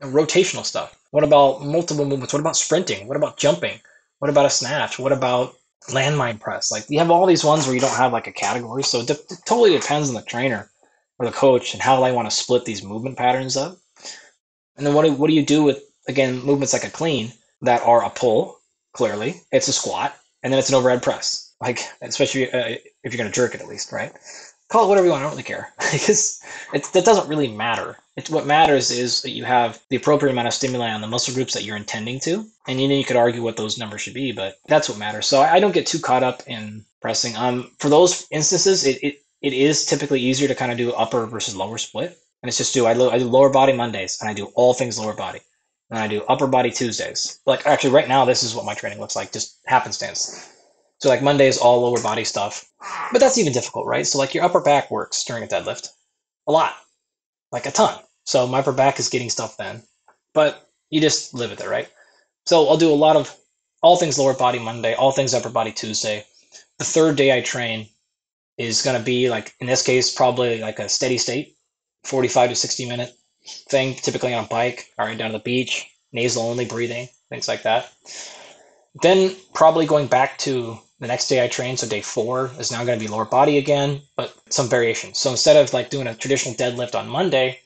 rotational stuff? What about multiple movements? What about sprinting? What about jumping? What about a snatch? What about landmine press? Like, you have all these ones where you don't have like a category. So it, de- it totally depends on the trainer or the coach and how they want to split these movement patterns up. And then what do, what do you do with again movements like a clean that are a pull clearly. It's a squat, and then it's an overhead press. Like, especially uh, if you're going to jerk it, at least, right? Call it whatever you want. I don't really care because it, that doesn't really matter. It's what matters is that you have the appropriate amount of stimuli on the muscle groups that you're intending to, and you know you could argue what those numbers should be, but that's what matters. So I, I don't get too caught up in pressing. Um, for those instances, it, it it is typically easier to kind of do upper versus lower split, and it's just do I, lo- I do lower body Mondays and I do all things lower body and I do upper body Tuesdays. Like actually, right now, this is what my training looks like, just happenstance. So like Monday is all lower body stuff, but that's even difficult, right? So like your upper back works during a deadlift, a lot, like a ton. So my upper back is getting stuff then, but you just live with it, right? So I'll do a lot of all things lower body Monday, all things upper body Tuesday. The third day I train is going to be like in this case probably like a steady state, 45 to 60 minute thing, typically on bike, or down to the beach, nasal only breathing, things like that. Then probably going back to the next day I train, so day four is now going to be lower body again, but some variation. So instead of like doing a traditional deadlift on Monday,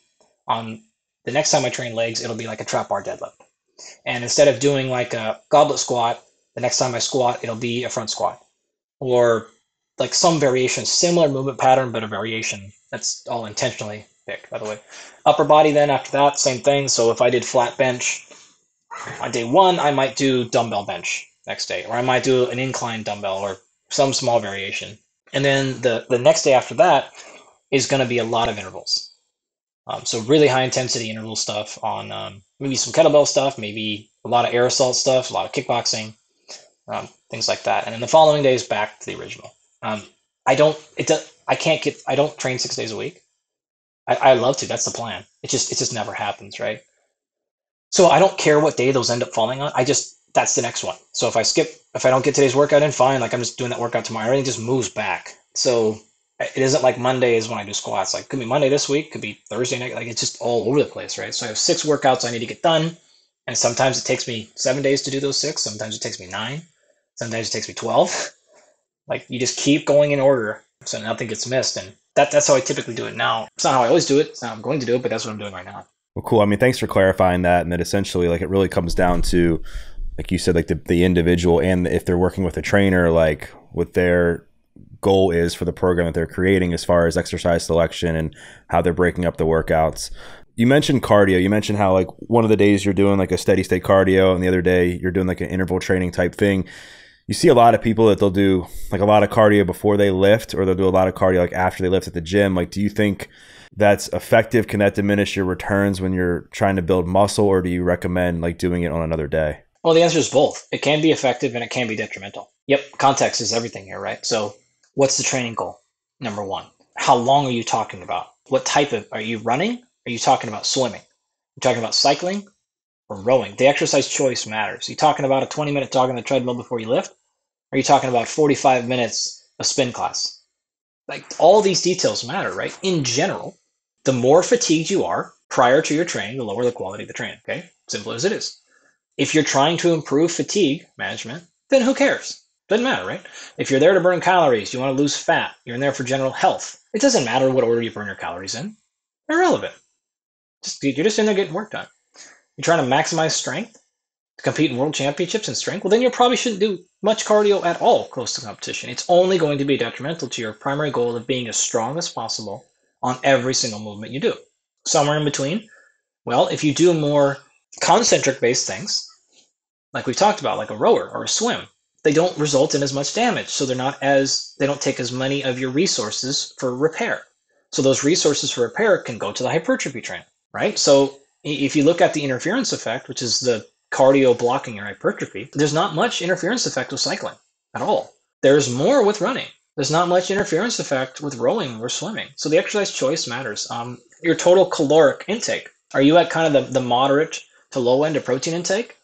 on the next time I train legs, it'll be like a trap bar deadlift. And instead of doing like a goblet squat, the next time I squat, it'll be a front squat. Or like some variation, similar movement pattern, but a variation. That's all intentionally pick, by the way. Upper body, then after that, same thing. So if I did flat bench on day one, I might do dumbbell bench next day, or I might do an incline dumbbell or some small variation. And then the, the next day after that is going to be a lot of intervals. Um, so really high intensity interval stuff on um, maybe some kettlebell stuff, maybe a lot of air assault stuff, a lot of kickboxing, um, things like that. And then the following day is back to the original. Um, I don't, it does, I can't get, I don't train six days a week. I, I love to. That's the plan. It just it just never happens, right? So I don't care what day those end up falling on. I just that's the next one. So if I skip, if I don't get today's workout in, fine. Like I'm just doing that workout tomorrow. Everything just moves back. So it isn't like Monday is when I do squats. Like could be Monday this week, could be Thursday night. Like it's just all over the place, right? So I have six workouts I need to get done, and sometimes it takes me seven days to do those six. Sometimes it takes me nine. Sometimes it takes me twelve. like you just keep going in order, so nothing gets missed. And that, that's how I typically do it now. It's not how I always do it. It's not how I'm going to do it, but that's what I'm doing right now. Well, cool. I mean, thanks for clarifying that. And that essentially, like, it really comes down to, like you said, like the, the individual and if they're working with a trainer, like what their goal is for the program that they're creating as far as exercise selection and how they're breaking up the workouts. You mentioned cardio. You mentioned how like one of the days you're doing like a steady state cardio and the other day you're doing like an interval training type thing you see a lot of people that they'll do like a lot of cardio before they lift or they'll do a lot of cardio like after they lift at the gym like do you think that's effective can that diminish your returns when you're trying to build muscle or do you recommend like doing it on another day well the answer is both it can be effective and it can be detrimental yep context is everything here right so what's the training goal Number one. How long are you talking about? What type of are you running? Are you talking about swimming? Are you talking about cycling or rowing? The exercise choice matters. Are you talking about a 20 minute jog on the treadmill before you lift? Are you talking about 45 minutes of spin class? Like all these details matter, right? In general, the more fatigued you are prior to your training, the lower the quality of the training. Okay, simple as it is. If you're trying to improve fatigue management, then who cares? Doesn't matter, right? If you're there to burn calories, you want to lose fat, you're in there for general health. It doesn't matter what order you burn your calories in. Irrelevant. Just you're just in there getting work done. You're trying to maximize strength to compete in world championships in strength. Well, then you probably shouldn't do much cardio at all close to competition. It's only going to be detrimental to your primary goal of being as strong as possible on every single movement you do. Somewhere in between. Well, if you do more concentric based things, like we've talked about, like a rower or a swim, they don't result in as much damage. So they're not as, they don't take as many of your resources for repair. So those resources for repair can go to the hypertrophy train, right? So if you look at the interference effect, which is the cardio blocking or hypertrophy, there's not much interference effect with cycling at all. There's more with running. There's not much interference effect with rowing or swimming. So the exercise choice matters. Um, your total caloric intake. Are you at kind of the, the moderate to low end of protein intake?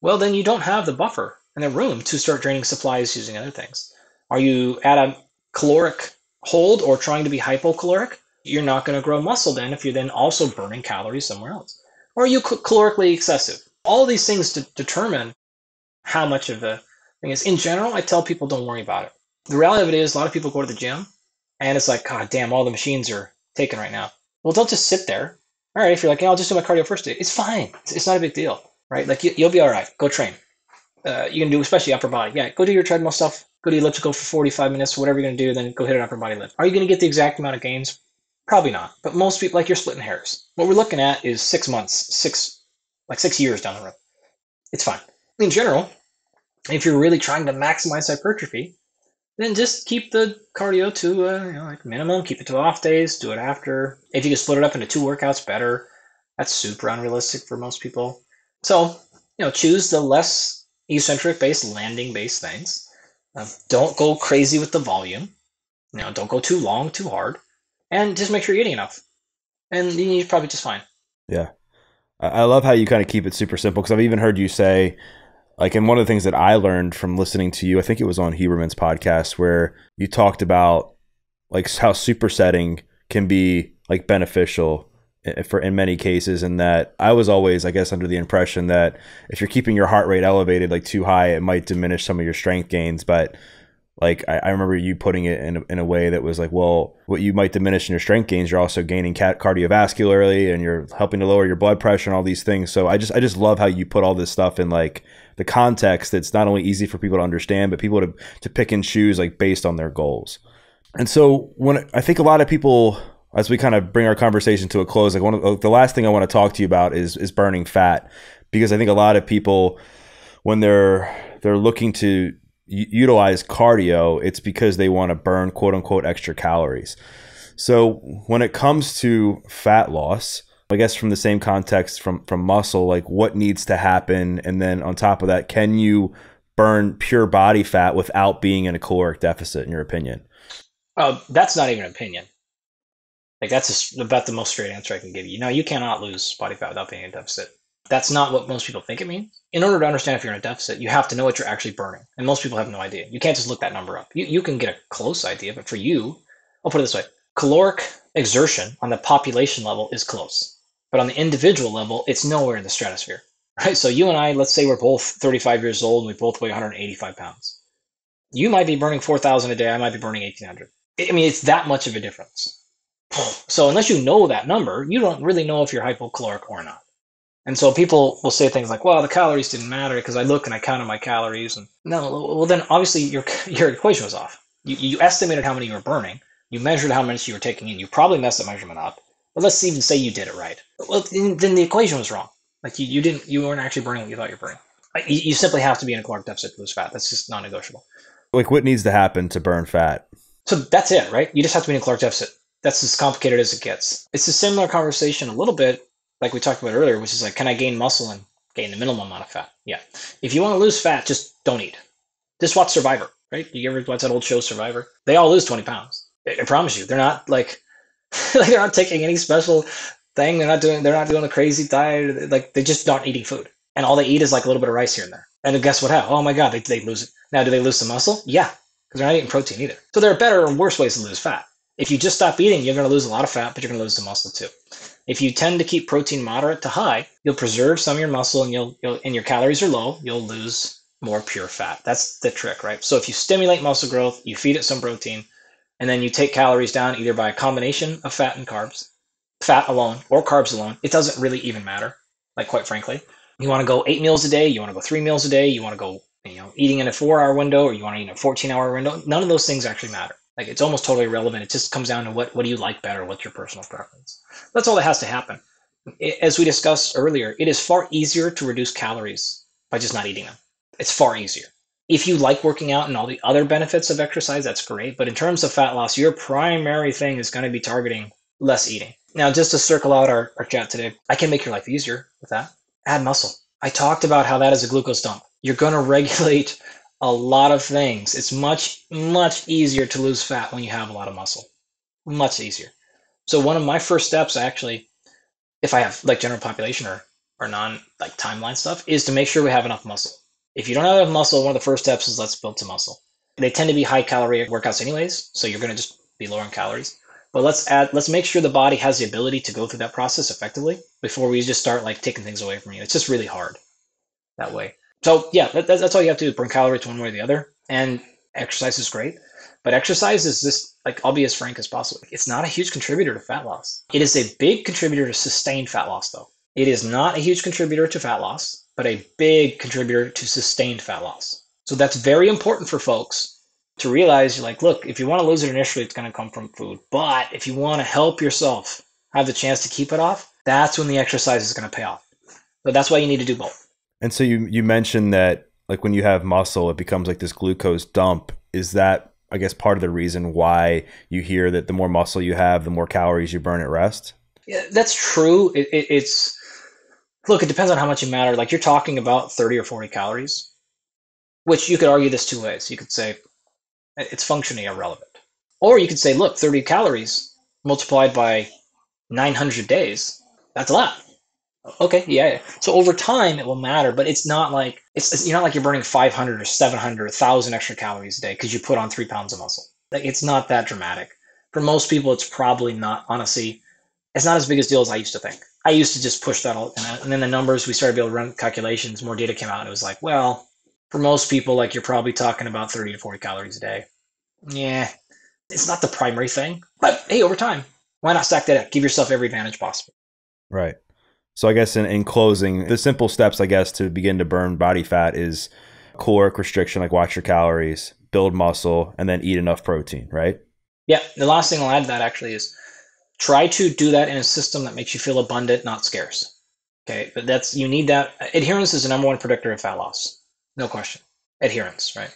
Well, then you don't have the buffer and the room to start draining supplies using other things. Are you at a caloric hold or trying to be hypocaloric? You're not going to grow muscle then if you're then also burning calories somewhere else. Or are you calorically excessive? All these things to determine how much of the thing is. In general, I tell people don't worry about it. The reality of it is, a lot of people go to the gym and it's like, God damn, all the machines are taken right now. Well, don't just sit there. All right, if you're like, I'll just do my cardio first, day, it's fine. It's, it's not a big deal, right? Like you, will be all right. Go train. Uh, you can do, especially upper body. Yeah, go do your treadmill stuff. Go to elliptical for 45 minutes, whatever you're going to do. Then go hit an upper body lift. Are you going to get the exact amount of gains? Probably not. But most people, like you're splitting hairs. What we're looking at is six months, six like six years down the road. It's fine. In general, if you're really trying to maximize hypertrophy, then just keep the cardio to uh, you know, like minimum. Keep it to off days. Do it after. If you can split it up into two workouts, better. That's super unrealistic for most people. So you know, choose the less eccentric based, landing based things. Uh, don't go crazy with the volume. You know, don't go too long, too hard, and just make sure you're eating enough, and you're probably just fine. Yeah, I love how you kind of keep it super simple because I've even heard you say, like, and one of the things that I learned from listening to you, I think it was on Huberman's podcast, where you talked about like how supersetting can be like beneficial for in many cases and that I was always I guess under the impression that if you're keeping your heart rate elevated like too high it might diminish some of your strength gains but like I, I remember you putting it in a, in a way that was like well what you might diminish in your strength gains you're also gaining cat cardiovascularly and you're helping to lower your blood pressure and all these things. So I just I just love how you put all this stuff in like the context that's not only easy for people to understand but people to to pick and choose like based on their goals. And so when I think a lot of people as we kind of bring our conversation to a close, like one of uh, the last thing I want to talk to you about is is burning fat, because I think a lot of people when they're they're looking to utilize cardio, it's because they want to burn quote unquote extra calories. So when it comes to fat loss, I guess from the same context from from muscle, like what needs to happen, and then on top of that, can you burn pure body fat without being in a caloric deficit? In your opinion? Uh, that's not even an opinion. Like that's about the most straight answer I can give you. No, you cannot lose body fat without being in a deficit. That's not what most people think it means. In order to understand if you're in a deficit, you have to know what you're actually burning. And most people have no idea. You can't just look that number up. You, you can get a close idea, but for you, I'll put it this way caloric exertion on the population level is close. But on the individual level, it's nowhere in the stratosphere. Right? So you and I, let's say we're both 35 years old and we both weigh 185 pounds. You might be burning 4,000 a day. I might be burning 1,800. I mean, it's that much of a difference. So unless you know that number, you don't really know if you're hypocaloric or not. And so people will say things like, "Well, the calories didn't matter because I look and I counted my calories." And no, well then obviously your your equation was off. You, you estimated how many you were burning. You measured how much you were taking in. You probably messed the measurement up. But let's even say you did it right. Well, then the equation was wrong. Like you, you didn't you weren't actually burning what you thought you were burning. You, you simply have to be in a caloric deficit to lose fat. That's just non-negotiable. Like what needs to happen to burn fat? So that's it, right? You just have to be in a caloric deficit that's as complicated as it gets. It's a similar conversation a little bit like we talked about earlier, which is like, can I gain muscle and gain the minimum amount of fat? Yeah. If you want to lose fat, just don't eat. Just watch Survivor, right? You ever watch that old show Survivor? They all lose 20 pounds. I promise you, they're not like like they're not taking any special thing. They're not doing they're not doing a crazy diet. Like they're just not eating food, and all they eat is like a little bit of rice here and there. And guess what? Happened? Oh my god, they they lose it. Now, do they lose some muscle? Yeah, because they're not eating protein either. So there are better and worse ways to lose fat. If you just stop eating, you're going to lose a lot of fat, but you're going to lose some muscle too. If you tend to keep protein moderate to high, you'll preserve some of your muscle, and you'll, you'll and your calories are low. You'll lose more pure fat. That's the trick, right? So if you stimulate muscle growth, you feed it some protein, and then you take calories down either by a combination of fat and carbs, fat alone or carbs alone. It doesn't really even matter, like quite frankly. You want to go eight meals a day, you want to go three meals a day, you want to go, you know, eating in a four hour window, or you want to eat in a 14 hour window. None of those things actually matter. Like it's almost totally irrelevant. It just comes down to what, what do you like better? What's your personal preference? That's all that has to happen. As we discussed earlier, it is far easier to reduce calories by just not eating them. It's far easier if you like working out and all the other benefits of exercise, that's great. But in terms of fat loss, your primary thing is going to be targeting less eating. Now, just to circle out our, our chat today, I can make your life easier with that. Add muscle. I talked about how that is a glucose dump. You're going to regulate a lot of things. It's much, much easier to lose fat when you have a lot of muscle. Much easier. So one of my first steps actually, if I have like general population or, or non like timeline stuff, is to make sure we have enough muscle. If you don't have enough muscle, one of the first steps is let's build some muscle. They tend to be high calorie workouts anyways, so you're going to just be lower in calories. But let's add, let's make sure the body has the ability to go through that process effectively before we just start like taking things away from you. It's just really hard that way. So yeah, that, that's all you have to do: burn calories one way or the other. And exercise is great, but exercise is this like I'll be as frank as possible. It's not a huge contributor to fat loss. It is a big contributor to sustained fat loss, though. It is not a huge contributor to fat loss but a big contributor to sustained fat loss. So that's very important for folks to realize you're like, look, if you want to lose it initially, it's going to come from food. But if you want to help yourself have the chance to keep it off, that's when the exercise is going to pay off. So that's why you need to do both. And so you you mentioned that like when you have muscle, it becomes like this glucose dump. Is that I guess part of the reason why you hear that the more muscle you have, the more calories you burn at rest? Yeah, that's true. It, it, it's look, it depends on how much you matter. Like you're talking about 30 or 40 calories, which you could argue this two ways. You could say it's functionally irrelevant. Or you could say, look, 30 calories multiplied by 900 days, that's a lot. Okay, yeah. So over time, it will matter, but it's not like it's, it's you're not like you're burning 500 or 700, or 1,000 extra calories a day because you put on three pounds of muscle. Like it's not that dramatic. For most people, it's probably not. Honestly, it's not as big a deal as I used to think. I used to just push that all, and then the numbers we started to be able to run calculations. More data came out, and it was like, well, for most people, like you're probably talking about 30 to 40 calories a day. Yeah, it's not the primary thing, but hey, over time, why not stack that up? Give yourself every advantage possible. Right. So I guess in, in closing, the simple steps, I guess, to begin to burn body fat is caloric restriction, like watch your calories, build muscle, and then eat enough protein, right? Yeah. The last thing I'll add to that actually is try to do that in a system that makes you feel abundant, not scarce. Okay, but that's you need that adherence is the number one predictor of fat loss, no question. Adherence, right?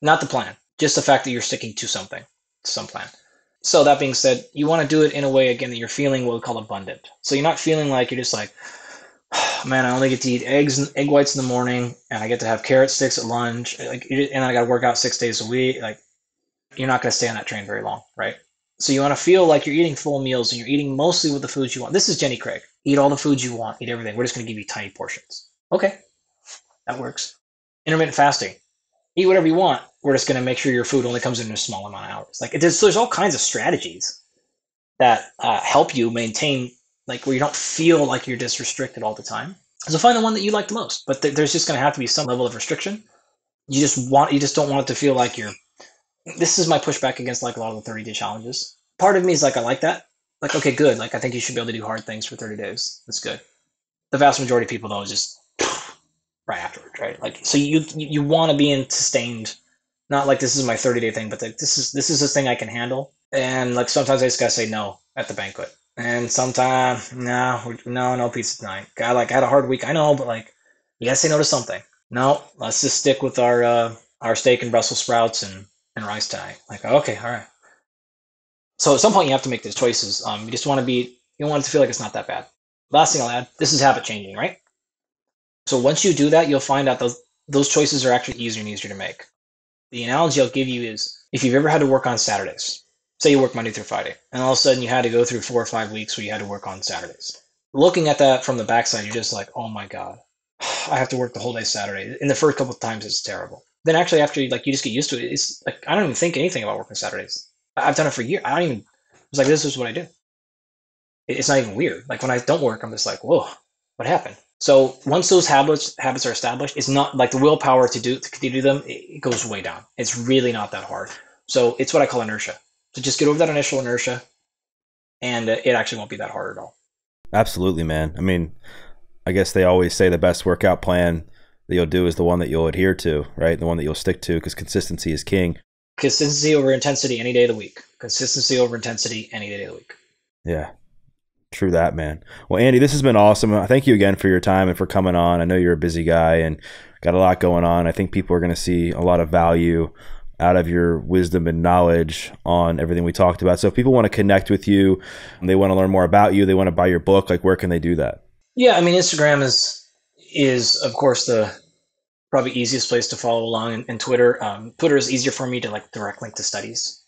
Not the plan, just the fact that you're sticking to something, some plan. So that being said, you want to do it in a way again that you're feeling what we call abundant. So you're not feeling like you're just like, oh, man, I only get to eat eggs and egg whites in the morning, and I get to have carrot sticks at lunch, like, and I got to work out six days a week. Like, you're not going to stay on that train very long, right? So you want to feel like you're eating full meals and you're eating mostly with the foods you want. This is Jenny Craig. Eat all the foods you want, eat everything. We're just going to give you tiny portions. Okay, that works. Intermittent fasting. Eat whatever you want. We're just going to make sure your food only comes in a small amount of hours. Like there's, there's all kinds of strategies that uh, help you maintain like where you don't feel like you're just restricted all the time. So find the one that you like the most. But th- there's just going to have to be some level of restriction. You just want you just don't want it to feel like you're this is my pushback against like a lot of the 30 day challenges. Part of me is like, I like that. Like, okay, good. Like, I think you should be able to do hard things for 30 days. That's good. The vast majority of people though is just right afterwards, right? Like, so you you, want to be in sustained, not like this is my 30 day thing, but like, this is this is this thing I can handle. And like sometimes I just gotta say no at the banquet, and sometimes no, no, no pizza tonight. I like I had a hard week, I know, but like you gotta say no to something. No, let's just stick with our uh, our steak and Brussels sprouts and and rice tonight. Like, okay, all right. So at some point you have to make those choices. Um, you just want to be, you don't want it to feel like it's not that bad. Last thing I'll add, this is habit changing, right? So once you do that, you'll find out those those choices are actually easier and easier to make. The analogy I'll give you is if you've ever had to work on Saturdays, say you work Monday through Friday, and all of a sudden you had to go through four or five weeks where you had to work on Saturdays. Looking at that from the backside, you're just like, oh my god, I have to work the whole day Saturday. In the first couple of times, it's terrible. Then actually, after like you just get used to it, it's like I don't even think anything about working Saturdays. I've done it for years. I don't even. It's like this is what I do. It's not even weird. Like when I don't work, I'm just like, whoa, what happened? So once those habits habits are established, it's not like the willpower to do to do them. It goes way down. It's really not that hard. So it's what I call inertia. So just get over that initial inertia, and uh, it actually won't be that hard at all. Absolutely, man. I mean, I guess they always say the best workout plan that you'll do is the one that you'll adhere to, right? The one that you'll stick to because consistency is king. Consistency over intensity any day of the week. Consistency over intensity any day of the week. Yeah. True that, man. Well, Andy, this has been awesome. Thank you again for your time and for coming on. I know you're a busy guy and got a lot going on. I think people are going to see a lot of value out of your wisdom and knowledge on everything we talked about. So if people want to connect with you, they want to learn more about you, they want to buy your book, like where can they do that? Yeah, I mean Instagram is is of course the probably easiest place to follow along and, and Twitter. Um, Twitter is easier for me to like direct link to studies.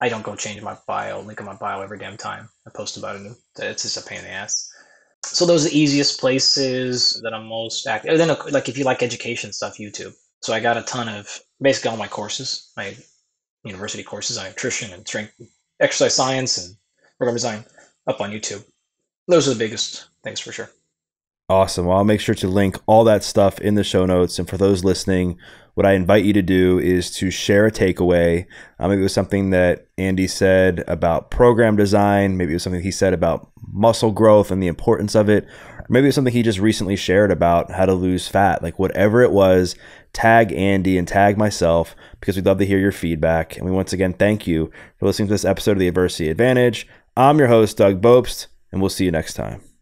I don't go change my bio, link in my bio every damn time I post about it. It's just a pain in the ass. So those are the easiest places that I'm most active. then like if you like education stuff, YouTube. So I got a ton of basically all my courses, my university courses on nutrition and strength, exercise science, and program design up on YouTube. Those are the biggest things for sure. Awesome. Well, I'll make sure to link all that stuff in the show notes. And for those listening, what I invite you to do is to share a takeaway. Um, maybe it was something that Andy said about program design. Maybe it was something he said about muscle growth and the importance of it. Maybe it was something he just recently shared about how to lose fat. Like whatever it was, tag Andy and tag myself because we'd love to hear your feedback. And we once again thank you for listening to this episode of the Adversity Advantage. I'm your host, Doug Bopst, and we'll see you next time.